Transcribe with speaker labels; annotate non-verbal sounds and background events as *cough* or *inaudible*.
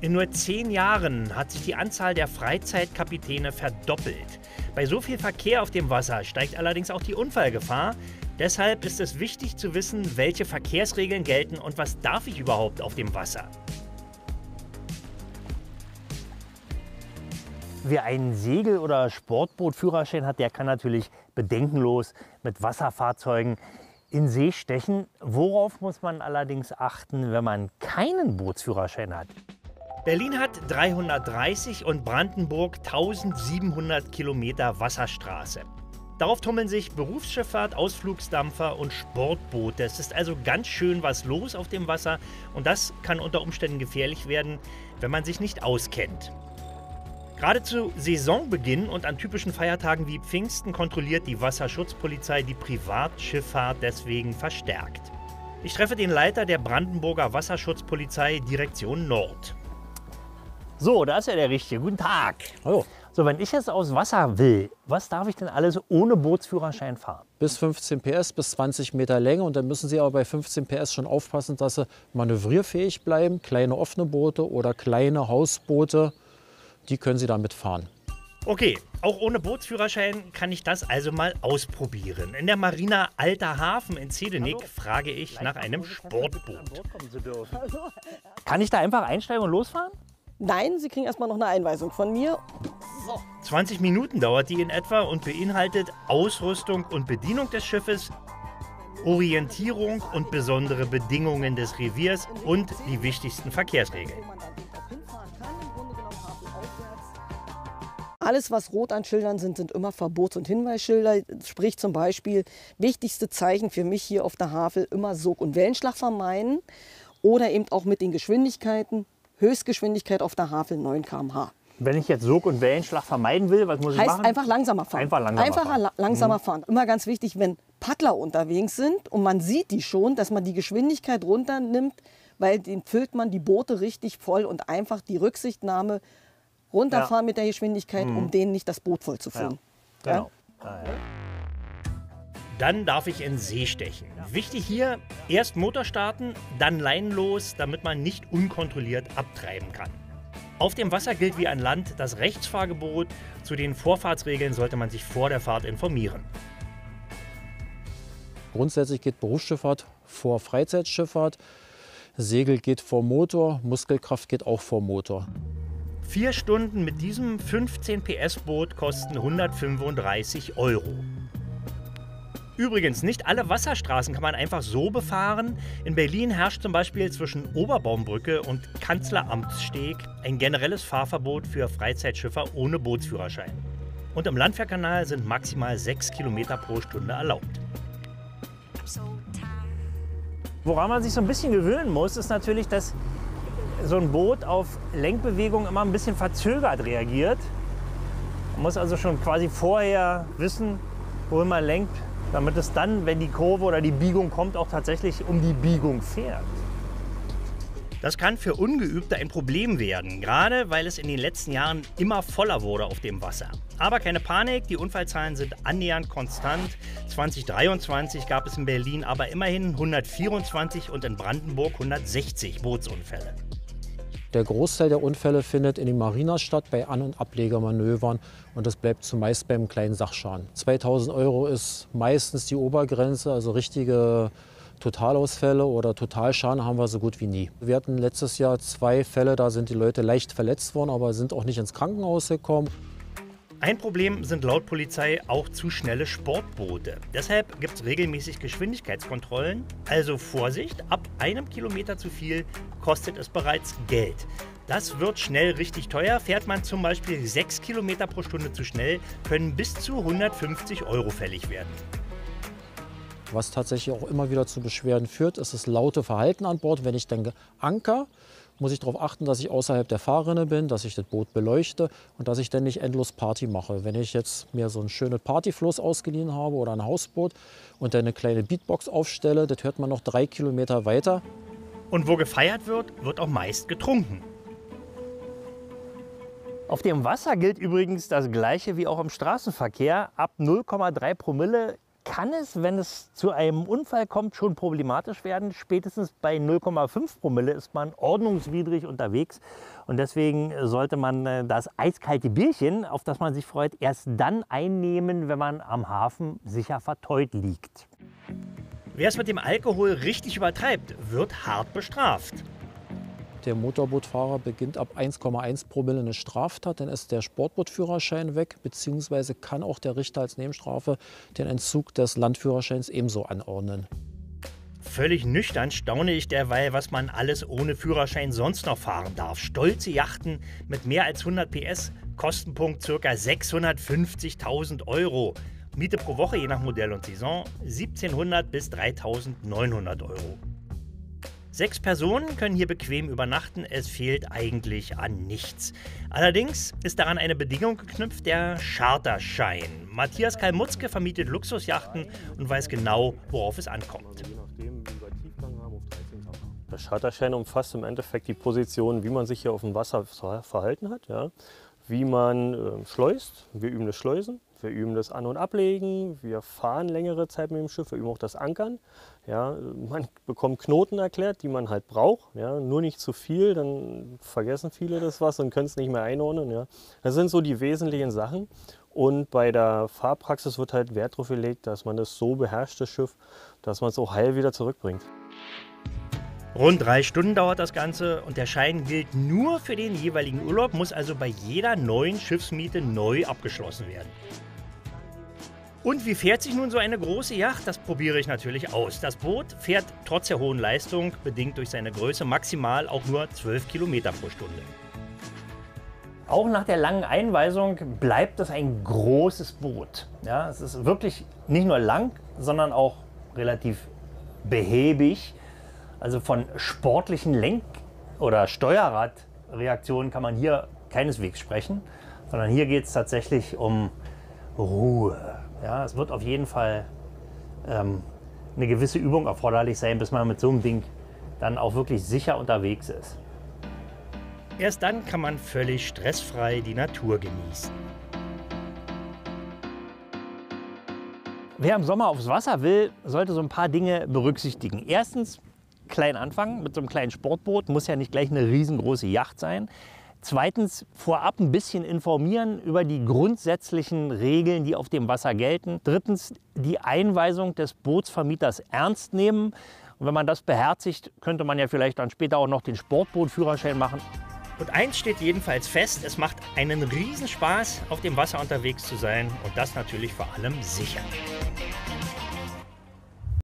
Speaker 1: In nur zehn Jahren hat sich die Anzahl der Freizeitkapitäne verdoppelt. Bei so viel Verkehr auf dem Wasser steigt allerdings auch die Unfallgefahr. Deshalb ist es wichtig zu wissen, welche Verkehrsregeln gelten und was darf ich überhaupt auf dem Wasser. Wer einen Segel- oder Sportbootführerschein hat, der kann natürlich bedenkenlos mit Wasserfahrzeugen in See stechen. Worauf muss man allerdings achten, wenn man keinen Bootsführerschein hat? Berlin hat 330 und Brandenburg 1700 Kilometer Wasserstraße. Darauf tummeln sich Berufsschifffahrt, Ausflugsdampfer und Sportboote. Es ist also ganz schön was los auf dem Wasser und das kann unter Umständen gefährlich werden, wenn man sich nicht auskennt. Gerade zu Saisonbeginn und an typischen Feiertagen wie Pfingsten kontrolliert die Wasserschutzpolizei die Privatschifffahrt deswegen verstärkt. Ich treffe den Leiter der Brandenburger Wasserschutzpolizei Direktion Nord. So, da ist ja der Richtige. Guten Tag.
Speaker 2: Hallo.
Speaker 1: So, wenn ich jetzt aus Wasser will, was darf ich denn alles ohne Bootsführerschein fahren?
Speaker 2: Bis 15 PS, bis 20 Meter Länge. Und dann müssen Sie aber bei 15 PS schon aufpassen, dass Sie manövrierfähig bleiben. Kleine offene Boote oder kleine Hausboote die können Sie damit fahren.
Speaker 1: Okay, auch ohne Bootsführerschein kann ich das also mal ausprobieren. In der Marina Alter Hafen in Zedenick frage ich nach einem Sportboot. *laughs* Kann ich da einfach einsteigen und losfahren?
Speaker 3: Nein, Sie kriegen erstmal noch eine Einweisung von mir.
Speaker 1: So. 20 Minuten dauert die in etwa und beinhaltet Ausrüstung und Bedienung des Schiffes, Orientierung und besondere Bedingungen des Reviers und die wichtigsten Verkehrsregeln.
Speaker 3: Alles, was rot an Schildern sind, sind immer Verbots- und Hinweisschilder. Sprich zum Beispiel, wichtigste Zeichen für mich hier auf der Havel, immer Sog- und Wellenschlag vermeiden. Oder eben auch mit den Geschwindigkeiten. Höchstgeschwindigkeit auf der Havel 9 km/h.
Speaker 1: Wenn ich jetzt Sog- und Wellenschlag vermeiden will, was muss
Speaker 3: heißt
Speaker 1: ich machen?
Speaker 3: einfach langsamer fahren.
Speaker 1: Einfach langsamer
Speaker 3: einfach
Speaker 1: fahren.
Speaker 3: langsamer
Speaker 1: mhm.
Speaker 3: fahren. Immer ganz wichtig, wenn Paddler unterwegs sind und man sieht die schon, dass man die Geschwindigkeit runternimmt, weil den füllt man die Boote richtig voll und einfach die Rücksichtnahme runterfahren ja. mit der Geschwindigkeit, mhm. um denen nicht das Boot voll zu füllen.
Speaker 1: Ja. Genau. Ja? Dann darf ich in See stechen. Wichtig hier, erst Motor starten, dann leinenlos, damit man nicht unkontrolliert abtreiben kann. Auf dem Wasser gilt wie an Land das Rechtsfahrgebot. Zu den Vorfahrtsregeln sollte man sich vor der Fahrt informieren.
Speaker 2: Grundsätzlich geht Berufsschifffahrt vor Freizeitschifffahrt. Segel geht vor Motor, Muskelkraft geht auch vor Motor.
Speaker 1: Vier Stunden mit diesem 15 PS Boot kosten 135 Euro. Übrigens, nicht alle Wasserstraßen kann man einfach so befahren. In Berlin herrscht zum Beispiel zwischen Oberbaumbrücke und Kanzleramtssteg ein generelles Fahrverbot für Freizeitschiffer ohne Bootsführerschein. Und im Landwehrkanal sind maximal 6 Kilometer pro Stunde erlaubt. Woran man sich so ein bisschen gewöhnen muss, ist natürlich, dass so ein Boot auf Lenkbewegung immer ein bisschen verzögert reagiert. Man muss also schon quasi vorher wissen, wohin man lenkt, damit es dann, wenn die Kurve oder die Biegung kommt, auch tatsächlich um die Biegung fährt. Das kann für Ungeübte ein Problem werden, gerade weil es in den letzten Jahren immer voller wurde auf dem Wasser. Aber keine Panik, die Unfallzahlen sind annähernd konstant. 2023 gab es in Berlin aber immerhin 124 und in Brandenburg 160 Bootsunfälle.
Speaker 2: Der Großteil der Unfälle findet in den Marinas statt, bei An- und Ablegermanövern. Und das bleibt zumeist beim kleinen Sachschaden. 2000 Euro ist meistens die Obergrenze, also richtige Totalausfälle oder Totalschaden haben wir so gut wie nie. Wir hatten letztes Jahr zwei Fälle, da sind die Leute leicht verletzt worden, aber sind auch nicht ins Krankenhaus gekommen.
Speaker 1: Ein Problem sind laut Polizei auch zu schnelle Sportboote. Deshalb gibt es regelmäßig Geschwindigkeitskontrollen. Also Vorsicht, ab einem Kilometer zu viel kostet es bereits Geld. Das wird schnell richtig teuer. Fährt man zum Beispiel 6 Kilometer pro Stunde zu schnell, können bis zu 150 Euro fällig werden.
Speaker 2: Was tatsächlich auch immer wieder zu Beschwerden führt, ist das laute Verhalten an Bord. Wenn ich denke, Anker, muss ich darauf achten, dass ich außerhalb der Fahrrinne bin, dass ich das Boot beleuchte und dass ich dann nicht endlos Party mache. Wenn ich jetzt mir so ein schönes Partyfloß ausgeliehen habe oder ein Hausboot und dann eine kleine Beatbox aufstelle, das hört man noch drei Kilometer weiter.
Speaker 1: Und wo gefeiert wird, wird auch meist getrunken. Auf dem Wasser gilt übrigens das Gleiche wie auch im Straßenverkehr. Ab 0,3 Promille kann es, wenn es zu einem Unfall kommt, schon problematisch werden. Spätestens bei 0,5 Promille ist man ordnungswidrig unterwegs. Und deswegen sollte man äh, das eiskalte Bierchen, auf das man sich freut, erst dann einnehmen, wenn man am Hafen sicher verteut liegt. Wer es mit dem Alkohol richtig übertreibt, wird hart bestraft.
Speaker 2: Der Motorbootfahrer beginnt ab 1,1 Promille eine Straftat, dann ist der Sportbootführerschein weg, beziehungsweise kann auch der Richter als Nebenstrafe den Entzug des Landführerscheins ebenso anordnen.
Speaker 1: Völlig nüchtern staune ich derweil, was man alles ohne Führerschein sonst noch fahren darf. Stolze Yachten mit mehr als 100 PS, Kostenpunkt ca. 650.000 Euro. Miete pro Woche je nach Modell und Saison 1700 bis 3900 Euro. Sechs Personen können hier bequem übernachten, es fehlt eigentlich an nichts. Allerdings ist daran eine Bedingung geknüpft, der Charterschein. Matthias Kalmutzke vermietet Luxusjachten und weiß genau, worauf es ankommt.
Speaker 4: Der Charterschein umfasst im Endeffekt die Position, wie man sich hier auf dem Wasser verhalten hat, ja? wie man äh, schleust. Wir üben das Schleusen, wir üben das An- und Ablegen, wir fahren längere Zeit mit dem Schiff, wir üben auch das Ankern. Ja, man bekommt Knoten erklärt, die man halt braucht. Ja, nur nicht zu viel, dann vergessen viele das was und können es nicht mehr einordnen. Ja. Das sind so die wesentlichen Sachen. Und bei der Fahrpraxis wird halt Wert darauf gelegt, dass man das so beherrscht, das Schiff, dass man es auch heil wieder zurückbringt.
Speaker 1: Rund drei Stunden dauert das Ganze und der Schein gilt nur für den jeweiligen Urlaub, muss also bei jeder neuen Schiffsmiete neu abgeschlossen werden. Und wie fährt sich nun so eine große Yacht? Das probiere ich natürlich aus. Das Boot fährt trotz der hohen Leistung, bedingt durch seine Größe, maximal auch nur 12 Kilometer pro Stunde. Auch nach der langen Einweisung bleibt es ein großes Boot. Ja, es ist wirklich nicht nur lang, sondern auch relativ behäbig. Also von sportlichen Lenk- oder Steuerradreaktionen kann man hier keineswegs sprechen, sondern hier geht es tatsächlich um Ruhe. Ja, es wird auf jeden Fall ähm, eine gewisse Übung erforderlich sein, bis man mit so einem Ding dann auch wirklich sicher unterwegs ist. Erst dann kann man völlig stressfrei die Natur genießen. Wer im Sommer aufs Wasser will, sollte so ein paar Dinge berücksichtigen. Erstens, klein anfangen mit so einem kleinen Sportboot, muss ja nicht gleich eine riesengroße Yacht sein. Zweitens vorab ein bisschen informieren über die grundsätzlichen Regeln, die auf dem Wasser gelten. Drittens die Einweisung des Bootsvermieters ernst nehmen. Und wenn man das beherzigt, könnte man ja vielleicht dann später auch noch den Sportbootführerschein machen. Und eins steht jedenfalls fest, es macht einen Riesenspaß, auf dem Wasser unterwegs zu sein und das natürlich vor allem sicher.